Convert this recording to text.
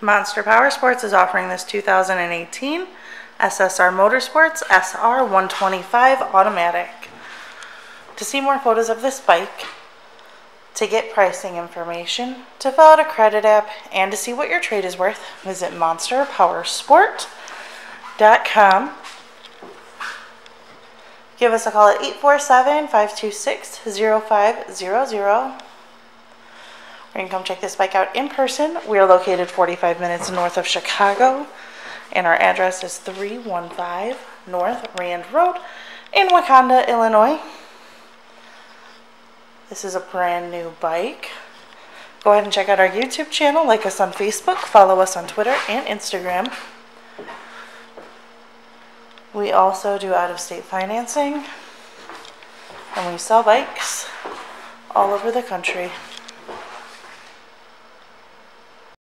Monster Power Sports is offering this 2018 SSR Motorsports SR 125 Automatic. To see more photos of this bike, to get pricing information, to fill out a credit app, and to see what your trade is worth, visit monsterpowersport.com. Give us a call at 847 526 0500 you can come check this bike out in person. We are located 45 minutes north of Chicago, and our address is 315 North Rand Road in Wauconda, Illinois. This is a brand new bike. Go ahead and check out our YouTube channel, like us on Facebook, follow us on Twitter and Instagram. We also do out of state financing, and we sell bikes all over the country.